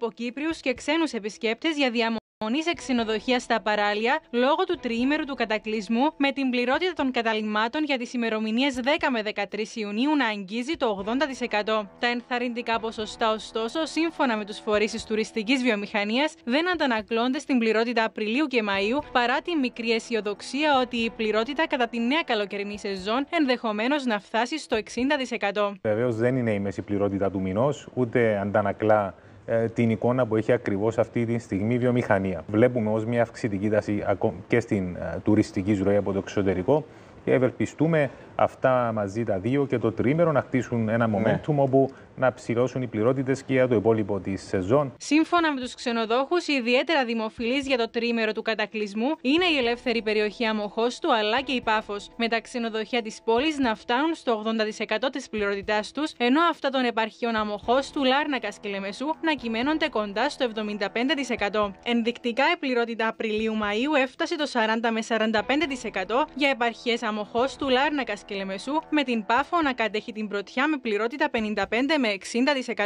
από Κύπριους και ξένους επισκέπτες για διαμονή σε ξενοδοχεία στα παράλια λόγω του τριήμερου του κατακλυσμού με την πληρότητα των καταλήμματων για τις ημερομηνίες 10 με 13 Ιουνίου να αγγίζει το 80%. Τα ενθαρρυντικά ποσοστά, ωστόσο, σύμφωνα με τους φορείς τη τουριστικής βιομηχανίας, δεν αντανακλώνται στην πληρότητα Απριλίου και Μαΐου παρά τη μικρή αισιοδοξία ότι η πληρότητα κατά τη νέα καλοκαιρινή σεζόν ενδεχομένως να φτάσει στο 60%. Βεβαίως δεν είναι η μέση πληρότητα του μηνός, ούτε αντανακλά ε, την εικόνα που έχει ακριβώς αυτή τη στιγμή η βιομηχανία. Βλέπουμε ως μια αυξητική τάση και στην ε, τουριστική ζωή από το εξωτερικό και ευελπιστούμε αυτά μαζί τα δύο και το τρίμερο να χτίσουν ένα ναι. momentum όπου να ψηλώσουν οι πληρότητες και για το υπόλοιπο της σεζόν. Σύμφωνα με τους ξενοδόχους, ιδιαίτερα δημοφιλή για το τρίμερο του κατακλυσμού είναι η ελεύθερη περιοχή Αμοχώστου αλλά και η Πάφος, με τα ξενοδοχεία της πόλης να φτάνουν στο 80% της πληρότητάς τους, ενώ αυτά των επαρχιών Αμοχώστου, Λάρνακας και Λεμεσού να κυμαίνονται κοντά στο 75%. Ενδεικτικά η πληρότητα Απριλίου-Μαΐου έφτασε το 40 με 45% για επαρχίε Αμοχώστου, Λάρνακας και Λεμεσού, με την Πάφο να κατέχει την πρωτιά με πληρότητα 55 με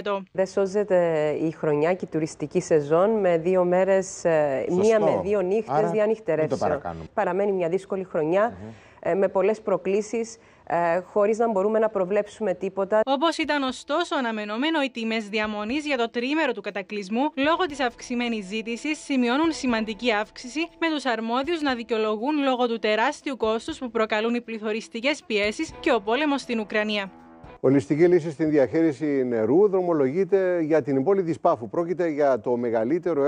60%. Δεν σώζεται η χρονιά και η τουριστική σεζόν με δύο μέρες, ε, μία με δύο νύχτες διανύχτερεύσεων. Παραμένει μια δύσκολη χρονιά ε, με πολλές προκλήσεις ε, χωρίς να μπορούμε να προβλέψουμε τίποτα. Όπως ήταν ωστόσο αναμενόμενο, οι τιμές διαμονής για το τρίμερο του κατακλυσμού λόγω της αυξημένης ζήτησης σημειώνουν σημαντική αύξηση με τους αρμόδιους να δικαιολογούν λόγω του τεράστιου κόστους που προκαλούν οι πληθωριστικές πιέσεις και ο πόλεμος στην Ουκρανία. Ολιστική λύση στην διαχείριση νερού δρομολογείται για την πόλη της Πάφου. Πρόκειται για το μεγαλύτερο